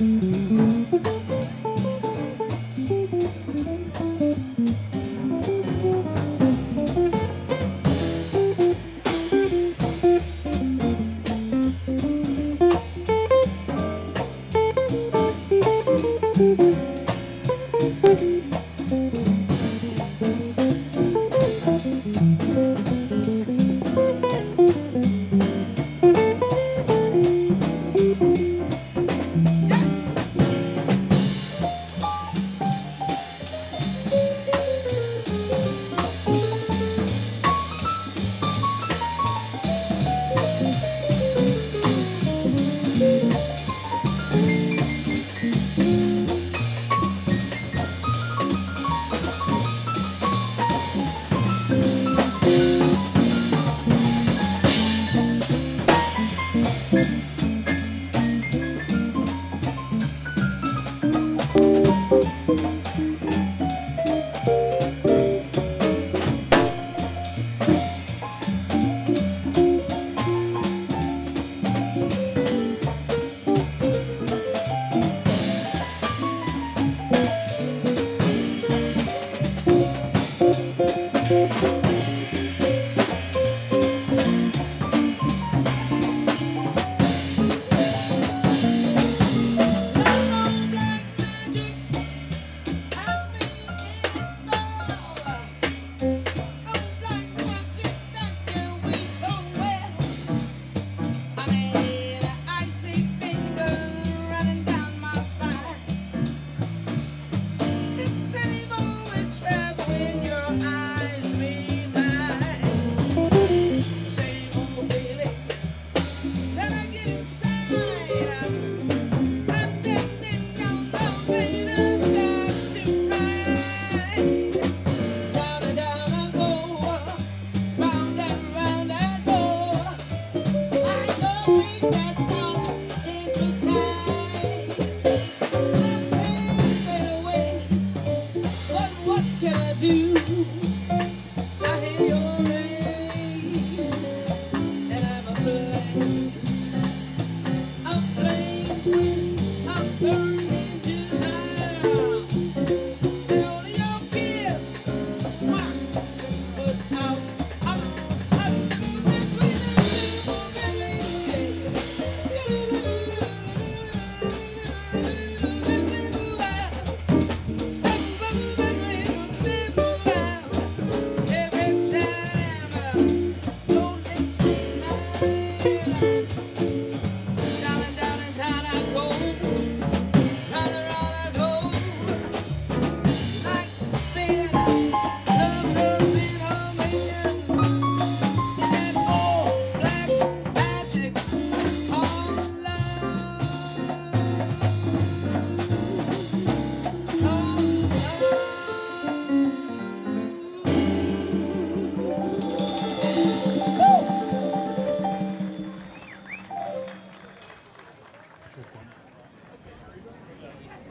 Down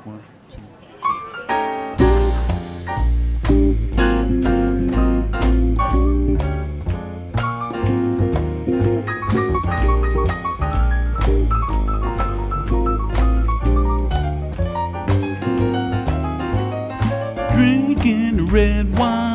One, two, Drinking red wine.